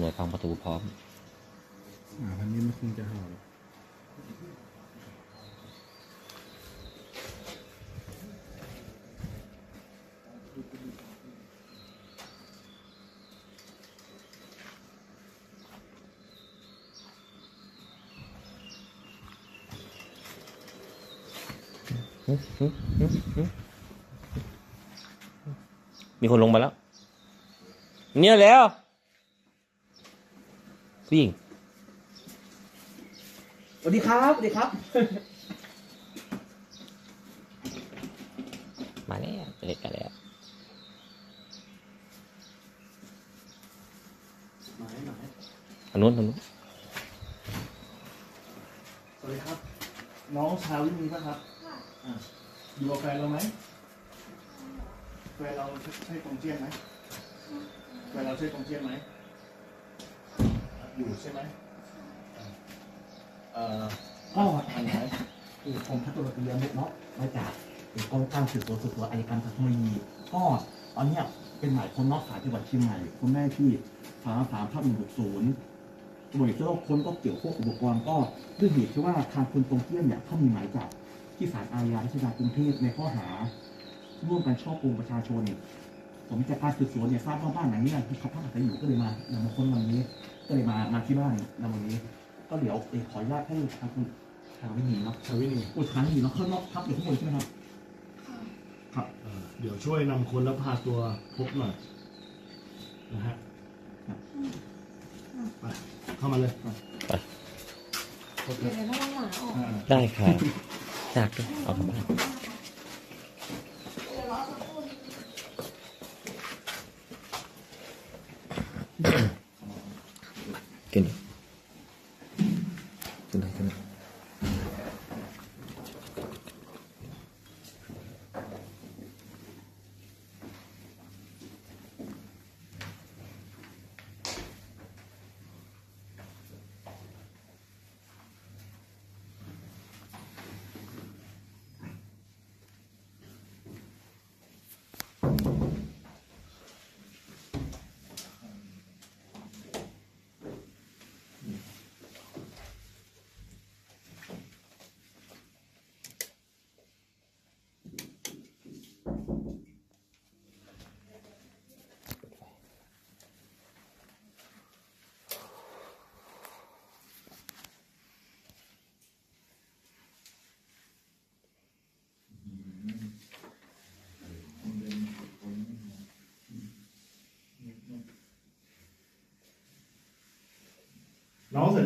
หน่วยพังประตูพร้อม อ่าทางนี้มันคงจะเห่าหรอกมีคนลงมาแล้ว เนี่ยแล้ว ผู้หญิงสวัสดีครับสวัสดีครับ มาแล้วจะเด็กกันแล้วหมายหมายทางนู้นทางนู้นสวัสดีครับ น้องชาวินีป่ะครับอะอยู่กับแฟนเราไหมแฟนเราใช่กงเจียนไหมแฟนเราใช่กงเจียนไหม อยู่ใช่ไหมเอ่อก็อันไหนคือผมพัฒนาตัวเล็กเนาะมาจากเป็นกองการสืบสวนสืบสวนอายการทางเทคโนโลยีก็ตอนเนี้ยเป็นหมายคนนอกสายจังหวัดเชียงใหม่คุณแม่ที่สามสามทับหนึ่งหกศูนย์หน่วยเจ้าคนก็เกี่ยวพวกอุปกรณ์ก็ด้วยเหตุที่ว่าทางคุณตรงเตี้ยนเนี่ยเขามีหมายจับที่ศาลอาญาที่ชากรุงเทพในข้อหา ร่วมกันช่อโกงประชาชน ผมจากการสืบสวนเนี่ยทราบว่าบ้านหลังนี้ที่เขาพักอาศัยอยู่ก็เลยมานำมาค้นวันนี้ ก็เลยมามาที่บ้านในวันนี้ ก็เดี๋ยวเอกขออนุญาตให้ทางคุณทางวินีเนาะชาวินีอุทานอยู่เนาะข้างนอกพักอยู่ข้างบนใช่ไหมครับครับเอ่อเดี๋ยวช่วยนำคนแล้วพาตัวพบหน่อยนะฮะครับไปเข้ามาเลยเดี๋ยวเราต้องหมาออกอ่าได้ครับจากด้วยเอากลับบ้านกิน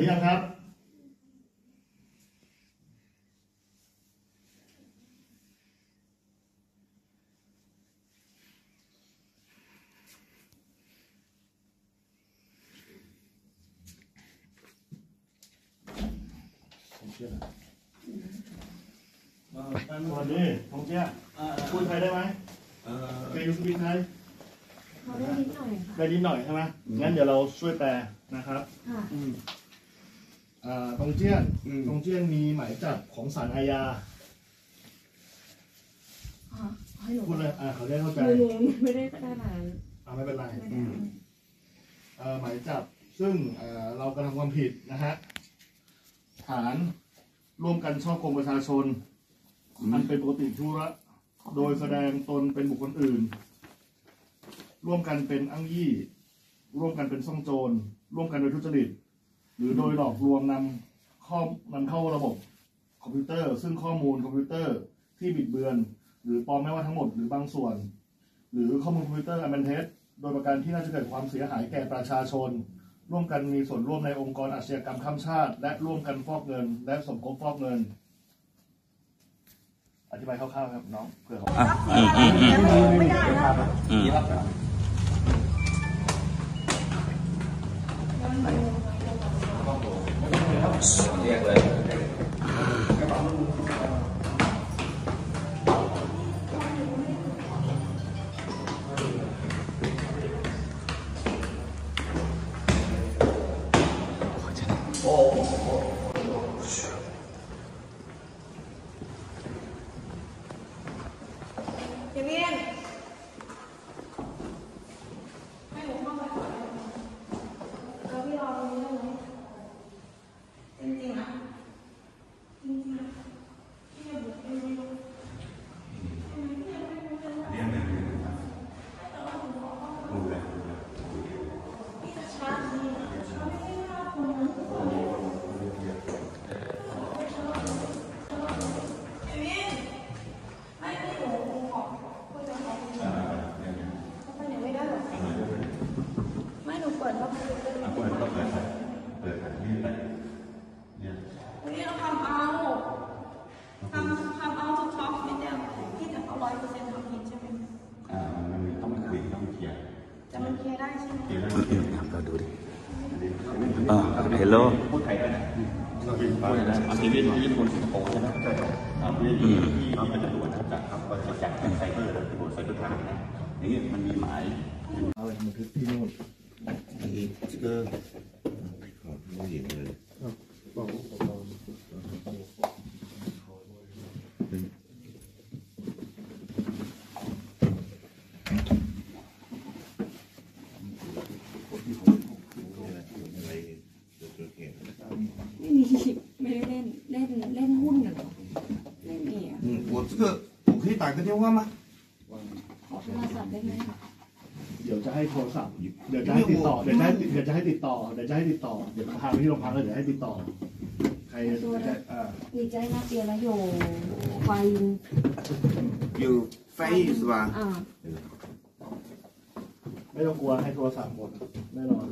ร็จหรือยังครับผมเชื่อนะสวัสดีทองเจ้าพูดไทยได้ไหมเคยยูสปีกไทยเขาได้นิดหน่อยค่ะได้นิดหน่อยใช่ไหมงั้นเดี๋ยวเราช่วยแปลนะครับ ค่ะอ่าตรงเจี้ยนตรงเจี้ยนมีหมายจับของศาลอาญาอ๋อให้หนูพูดเลยอ่าเขาได้เข้าใจหนูไม่ได้ได้นานอ่าไม่เป็นไรไม่ได้เอ่อหมายจับซึ่งเอ่อเรากระทำความผิดนะฮะฐานร่วมกันช่อโกงประชาชนอันเป็นปกติชั่วระโดยแสดงตนเป็นบุคคลอื่น ร่วมกันเป็นอั้งยี่ ร่วมกันเป็นซ่องโจร ร่วมกันโดยทุจริต หรือโดยหลอกลวงนำข้อนำเข้าระบบคอมพิวเตอร์ ซึ่งข้อมูลคอมพิวเตอร์ที่บิดเบือน หรือปลอมไม่ว่าทั้งหมดหรือบางส่วน หรือข้อมูลคอมพิวเตอร์อันเป็นเท็จโดยประการที่น่าจะเกิดความเสียหายแก่ประชาชน ร่วมกันมีส่วนร่วมในองค์กรอาชญากรรมข้ามชาติ และร่วมกันฟอกเงิน และสมคบฟอกเงิน อธิบายคร่าวๆครับน้องเผื่อเขาอะอืมอืมอืมอืม เฮลโหลพูดไทยได้นะพูดได้นะอันนี้ที่ญี่ปุ่นสิงคโปร์ใช่ไหมใช่ครับที่ที่ที่เป็นตำรวจนะครับจากครับบริษัทจากไซเบอร์ตำรวจไซเบอร์ทางนะนี่มันมีหมาย ระเทียมว่ามาโทรศัพท์ได้ไหมเดี๋ยวจะให้โทรศัพท์เดี๋ยวจะให้ติดต่อเดี๋ยวจะให้เดี๋ยวจะให้ติดต่อเดี๋ยวจะให้ติดต่อเดี๋ยวพาไปที่โรงพักเลยเดี๋ยวให้ติดต่อใครจะอ่า ดีใจมาเปลี่ยนแล้วอยู่ไฟ อยู่ไฟสว่างอ่ไม่ต้องกลัวให้โทรศัพท์หมดแน่นอน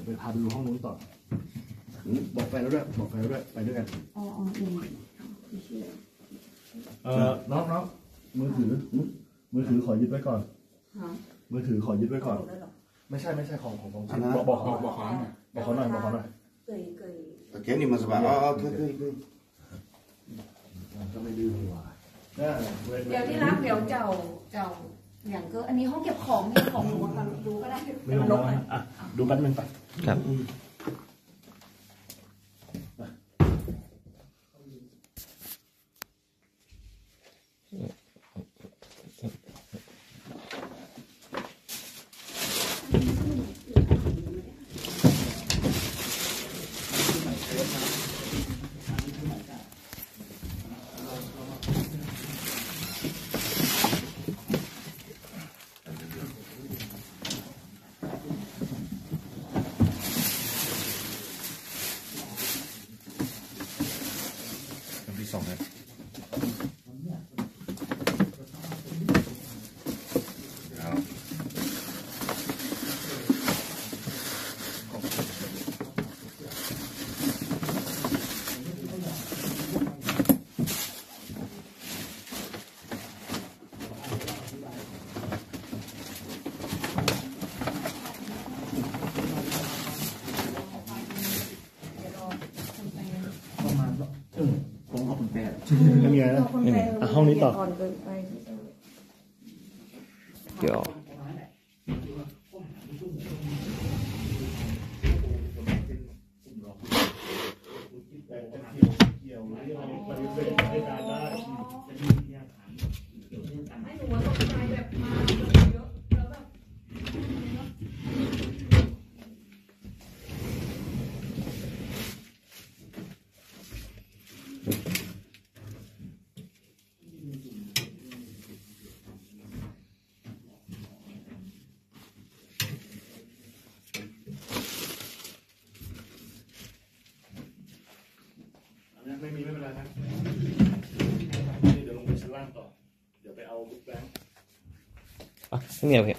ดี๋ยวไปพาไปดูห้องนู้นต่อบอกไปแล้วด้วยบอกไปแล้วด้วยไปด้วยกันอ๋ออ๋อเองอน้องน้องมือถือ มือถือขอยึดไว้ก่อนมือถือขอยึดไว้ก่อน ไม่ใช่ไม่ใช่ของของของบอกบอกบอกบอกเขาหน่อยบอกเขาหน่อยบอกเขาหน่อยโอเคนี่มันสบายอ๋อโยเคโอเยก็ไม่ดื้อหว่าเดี๋ยวที่รักเดี๋ยวเจ้าเจ้าอย่างก็อันนี้ห้องเก็บของเก็ของหนูค่ะดูก็ได้ไม่ลงนะดูกันมันไป ค ไม่มีอะไรนะไม่มีอะห้องนี้ต่อ ก่อนเกินไป เดี๋ยว ให้หนูว่าตกใจแบบมาเยอะแล้วแบบ อันนี้ ไม่มีไม่เป็นไรนะนี่เดี๋ยวลงไปชั้นล่างต่อ เดี๋ยวไปเอาบุ๊กแบงค์ อ่ะไม่มีโอเค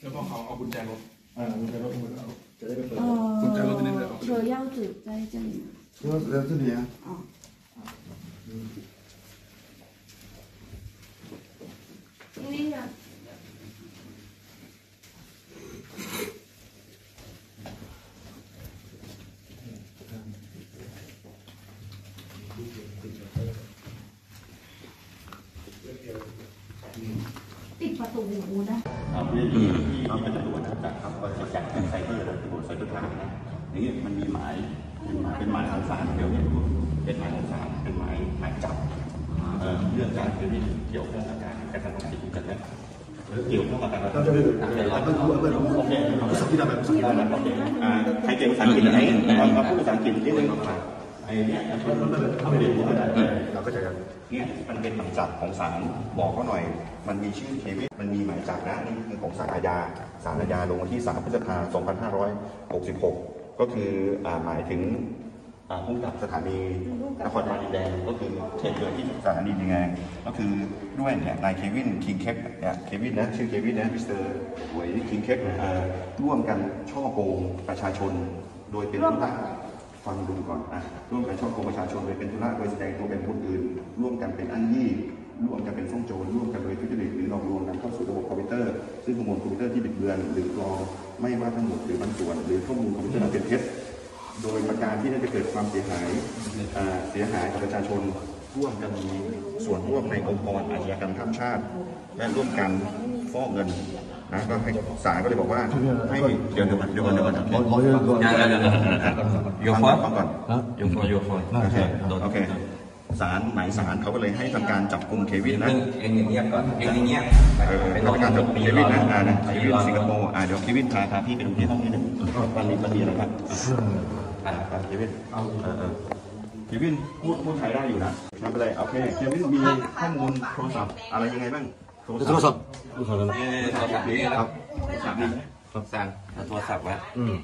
แล้วก็เขาเอากุญแจรถ อ่าลงไปรถลงไปเอาจะได้ไปเปิด 呃กุญแจรถนี่เดี๋ยวเอาไป 车钥匙在这里。说在这里啊。 ติดประตูนะครับเรื่องที่ที่เป็นตำรวจนะจากครับบริษัทจากไซเบอร์เลยตำรวจไซเบอร์ทหารนะอย่างนี้มันมีหมายเป็นหมายเป็นหมายของศาลเดี๋ยวนี้เป็นหมายของศาลเป็นหมายหมายจับเรื่องการเป็นเกี่ยวข้องกับการกระทำความผิดกันนะเกี่ยวข้องกับการกระทำความผิดโอเคภาษาอังกฤษได้ไหมภาษาอังกฤษได้ไหมโอเคอ่าใครเก่งภาษาอังกฤษไหนเราเราพูดภาษาอังกฤษนิดนึง ไอ้เนี่ยเอาไปเรียนรู้ได้เราก็จะเนี่ยมันเป็นหมายจับของศาลบอกเขาหน่อย มันมีชื่อเควินมันมีหมายจับนะนี่คือของศาลอาญาศาลอาญาลงวันที่ 3 พฤษภาคม 2566 ก็คือหมายถึงผู้กำกับสถานีนครบาลดินแดงก็คือเหตุเกิดที่สถานีดินแดงก็คือด้วยเนี่ยนายเควินคิงเคปเนี่ยเควินนะชื่อเควินนะมิสเตอร์หวยคิงเคปร่วมกันฉ้อโกงประชาชนโดยเป็นผู้ตั้ง ฟังดูก่อนอะร่วมกันฉ้อโกงประชาชนโดยเป็นธุระโดยแสดงตัวเป็นผู้อื่น ร่วมกันเป็นอั้งยี่ร่วมกันเป็นซ่องโจรร่วมกันโดยทุจริตหรือหลอกลวงนำเข้าสู่ระบบคอมพิวเตอร์ ซึ่งข้อมูลคอมพิวเตอร์ที่บิดเบือนหรือปลอมไม่ว่าทั้งหมดหรือบางส่วน หรือข้อมูลคอมพิวเตอร์อันเป็นเท็จโดยประการที่น่าจะเกิดความเสียหายอ่าเสียหายกับประชาชนร่วมกันมีส่วนร่วมในองค์กรอาชญากรรมข้ามชาติ และร่วมกันฟอกเงิน นะก็ให้ศาลก็เลยบอกว่าให้เดี๋ยวเดี๋ยวก่อนเดี๋ยวก่อนเดี๋ยวก่อนเดี๋ยวก่อนยังยังยังยกฟังฟ้ก่ออนฟังก่อนยกฟ้อยกฟ้อโอเคโอเคศาลหมายศาลเขาก็เลยให้ทำการจับกลุ่มเควินนะ เองเงียบก่อนเองเงียบเออทำการจับกลุ่มเควินนะอ่านะเควินสิงคโปร์อ่าเดี๋ยวเควินพาพาพี่ไปดูที่ห้องนี้หนึ่งมันมีมันมีอะไรครับอ่าไปเควินเออเออเควินพูดพูดไทยได้อยู่นะไม่เป็นไรโอเคเควินมีข้อมูลโทรศัพท์อะไรยังไงบ้าง โทรศัพท์เออโทรศัพท์นี้ครับโทรศัพท์นี่สั่งเอาโทรศัพท์ไว้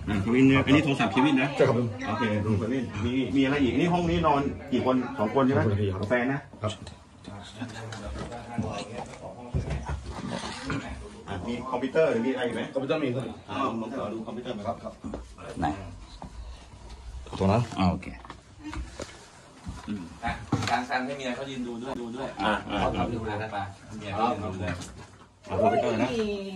อ่าเควินเนี่ยอันนี้โทรศัพท์เควินนะใช่ครับโอเคดูเควินมีมีอะไรอีกนี่ห้องนี้นอนกี่คนสองคนใช่ไหมแฟนนะครับอะมีคอมพิวเตอร์หรือมีอะไรอีกไหมคอมพิวเตอร์มีครับอ่าลองขอดูคอมพิวเตอร์ไหมครับครับไหนตรงนั้นอ่าโอเคอะ การสั่งให้เมียเขายืนดูด้วยดูด้วยอ่าอ่าเขาทำดูแลได้ปะเมียเขายืนดูเลยเอาคอมพิวเตอร์นะ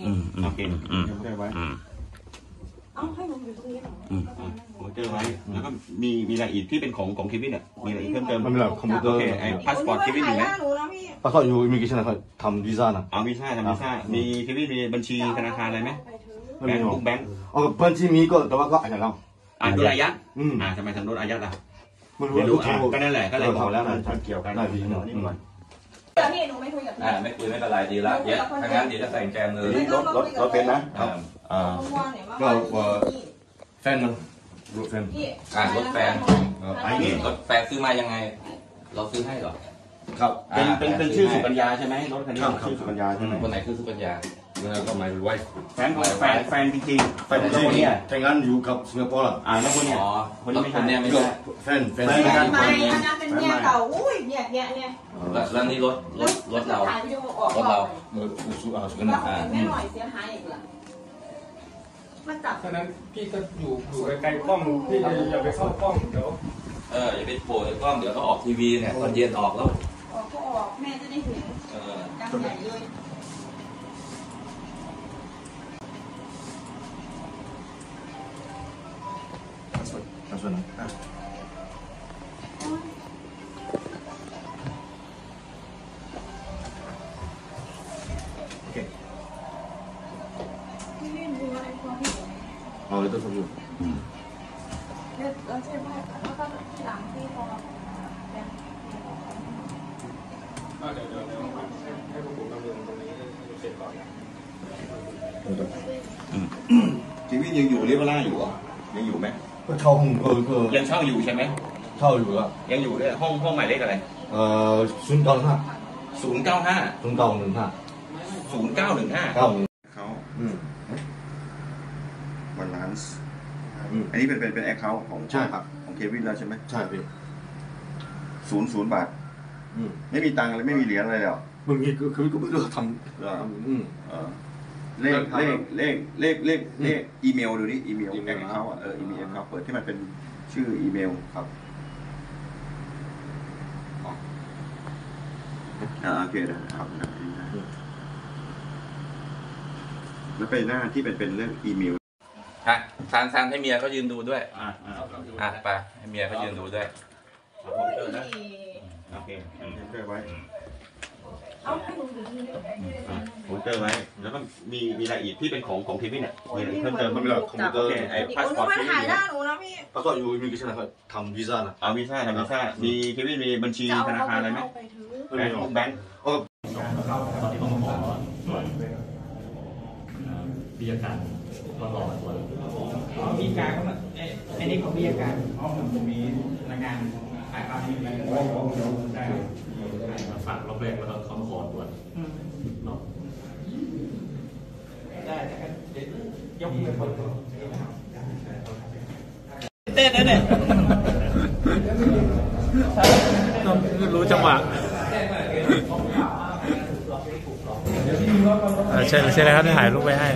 อืมโอเคอืมคอมพิวเตอร์ไว้เอ้าให้หนูอยู่ตรงนี้เหรออืมอ่าคอมพิวเตอร์ไว้แล้วก็มีมีอะไรอีกที่เป็นของของเควินอะมีอะไรอีกเพิ่มเติมไม่เป็นไรคอมพิวเตอร์โอเคไอ้พาสปอร์ตเควินอยู่ไหมหนูนะพี่แล้วก็อยู่ immigration นะครับทำวีซ่านะเอาวีซ่าทำวีซ่ามีเควินมีบัญชีธนาคารอะไรไหมไม่แบงมีก์หรอทุกแบงก์อ๋อบัญชีมีก็แต่ว่าก็อาจจะเราอ่าโดนอายัดอืมอ่าทำไมถึงโดนอายัดล่ะ ไม่รู้ไม่รู้ว่าอะถูกก็นั่นแหละก็เลยบอกแล้วมันเกี่ยวกันได้พี่เนาะนี่ก่อนแต่พี่หนูไม่คุยกับพี่อ่าไม่คุยไม่เป็นไรดีละเดี๋ยวถ้างั้นเดี๋ยวจะใส่กุญแจมือนี่รถรถรถเป็นนะอ่าอ่าเมื่อวานเนี่ยก็มาว่าแฟนนะรถแฟนพี่อ่ารถแฟนไอ้นี่รถแฟนซื้อมายังไง เราซื้อให้เหรอครับเป็นเป็นเป็นชื่อสุกัญญาใช่ไหมรถคันนี้ชื่อสุกัญญาใช่ไหมคนไหนคือสุกัญญา แล้วก็ my wife แฟนของแฟนแฟนจริงๆแฟนแล้วที่คนเนี้ยแต่งงานอยู่กับสิงคโปร์ล่ะอ่าแล้วคนเนี้ยอ๋อคนนี้ไม่ใช่คนเนี้ยไม่ก็ใช่แฟนแฟนแฟไม่นไม่อันนั้นเป็นเมียเก่าอุ้ยเนี่ยเนี่ยเนี่ยแล้วแล้วนี่รถรถรถเราถ่ายวิดีโอออกรถเราเออสุอ่าสุกัแล้นวของแม่หน่อยเสียหายอีกเหรอมันจับฉะนั้นพี่ก็อยู่อยู่ไกลๆกล้องพี่อย่าไปเข้ากล้องเดี๋ยวเอออย่าไปโผล่ในกล้องเดี๋ยวก็ออกทีวีเนี่ยตอนเย็นออกแล้วออกก็ออกแม่จะได้เห็นเออดังใหญ่เลย วให้พวกผมดำเนินตรงนี้ให้เสร็จก่อนชีวิตยังอยู่เรียบร้อยอยู่เหรอยังอยู่ไหม ก็เช่าห้องเก็ก็ยังเช่าอยู่ใช่ไหมเช่าอยู่อะยังอยู่เลยห้องห้องหมายเลขอะไรเอ่อศูนย์เก้าห้าศูนย์เก้าห้าศูนย์เก้าหนึ่งห้าศูนย์เก้าหนึ่งห้าเขาอืมบันล้านอันนี้เป็นเป็นเป็น account ของใช่ครับของเควินแล้วใช่ไหมใช่พี่ศูนย์ศูนย์บาทอืมไม่มีตังค์เลยไม่มีเหรียญอะไรแล้วมึงนี่คือคือก็ไม่รู้ทำอืมอ่า เลขเลขเลขเลขเลขเลขอีเมลดูดิอีเมลอีเมล account อะเอออีเมลเขาเปิดที่มันเป็นชื่ออีเมลครับอ๋ออ่าโอเคนะครับแล้วไปหน้าที่เป็นเป็นเรื่องอีเมลฮะทานทานให้เมียเขายืนดูด้วยอ่าอ่าอะไปให้เมียเขายืนดูด้วยเอาคอมพิวเตอร์นะโอเคคอมพิวเตอร์ไว้เอาให้หนูดูที่อ่าคอมพิวเตอร์ไว้ แล้วก็มีมีอะไรอีกที่เป็นของของทีวีเนี่ยมีอะไรเพิ่มเติมไม่เป็นไรคอมพิวเตอโอร์เคไอ้อีกพาสคนปอร์ตไม่ทีวีถ่ายหน้าหนูนะพี่แล้วก็อยู่อิมิเกชันนะครับทำวีซ่านะเอาวีซ่าทำวีซ่ามีทีวีมีบัญชีจะเอาธนาเขาคารอะไรไปไหมเอาไปถือแบงค์แบงค์มีการก็มาเอ้ยอันนี้ผมมีอาการอ๋อผมผมมีรายงานถ่ายภาพนี้ไปใช่ครับฝากรอบแรกแล้วก็เขาขอตรวจ อืม เนาะ ได้แต่ก็เดี๋ ยกมือคนเต้นนะเนี่ยต้องรู้จังหวะใช่ใช่แล้วครับที่ถ่ายรูปไว้ให้